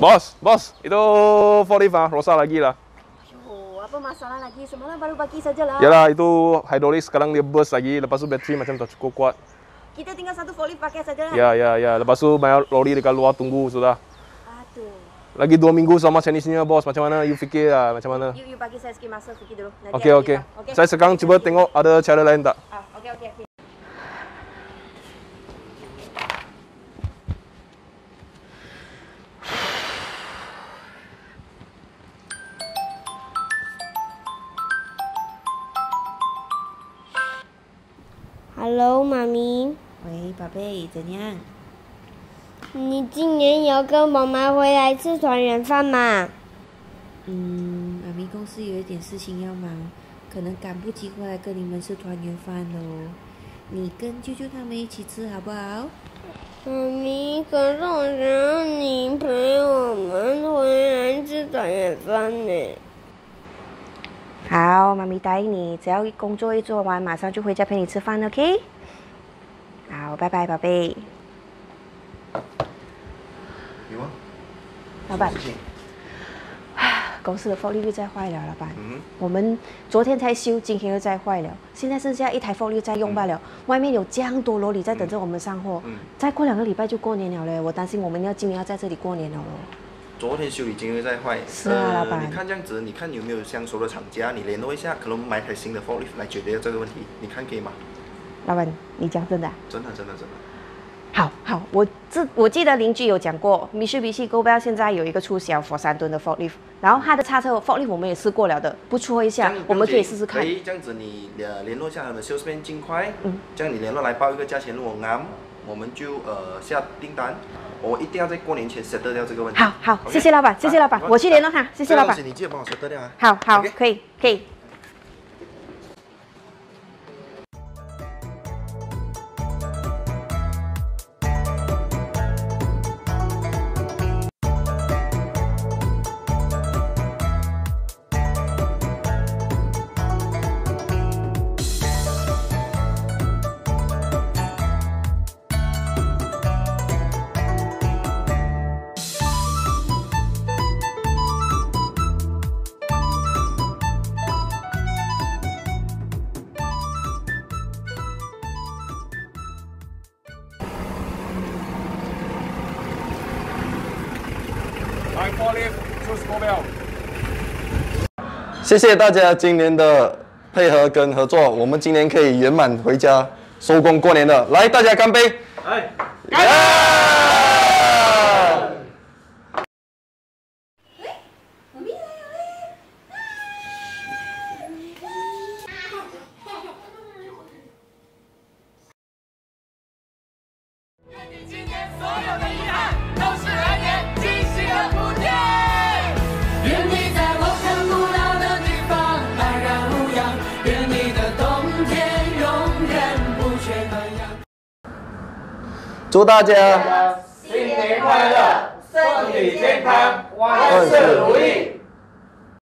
Bos, bos, itu forklift ah, rosak lagi lah. Oh, apa masalah lagi? Semalam baru bagi sajalah. Yalah, itu hidrolik sekarang dia burst lagi. Lepas tu bateri macam tak cukup kuat. Kita tinggal satu forklift pakai sajalah. Ya, ya, ya. Lepas tu banyak lori dekat luar tunggu sudah. Aduh. Lagi dua minggu sama Chinese New Year, bos. Macam mana? You fikir lah, macam mana? You, you bagi saya sikit masa fikir dulu. Nanti Okey, okey. kisah. Okey? Saya sekarang cuba tengok ada cara lain tak. Ah, okey, okey, okey. Hello，妈咪，喂，宝贝，怎样？你今年有跟妈妈回来吃团圆饭吗？嗯，妈咪公司有一点事情要忙，可能赶不及回来跟你们吃团圆饭喽。你跟舅舅他们一起吃好不好？妈咪，可是我想要你陪我们回来吃团圆饭呢。好，妈咪答应你，只要工作一做完，马上就回家陪你吃饭，OK？好，拜拜，宝贝。有啊，老板 公司的风力又再坏了，老板。嗯我们昨天才修，今天又再坏了，现在剩下一台风力在用罢了。外面有这样多萝莉在等着我们上货，嗯再过两个礼拜就过年了嘞，我担心我们要今年要在这里过年了咯。昨天修理今天在坏。是啊老板你看这样子，你看有没有相熟的厂家，你联络一下，可能买台新的 forklift 来解决这个问题，你看可以吗？老板，你讲真的啊、真的，真的，真的。好好，我这我记得邻居有讲过，Mitsubishi g o b e l 现在有一个促销 for 三吨的 forklift，然后它的叉车 forklift 我们也试过了的，不错一下，我们可以试试看可。以这样子，你呃联络一下他们 salesman 尽快，嗯这样你联络来报一个价钱，如果啱，我们就呃下订单。我一定要在过年前 settle 掉这个问题。好好谢谢老板，谢谢老板，我去联络他，谢谢老板。你记得帮我 settle 掉啊。好好可以可以。谢谢大家今年的配合跟合作，我们今年可以圆满回家收工过年了。来，大家干杯！哎。今祝大家新年快乐，身体健康，万事如意。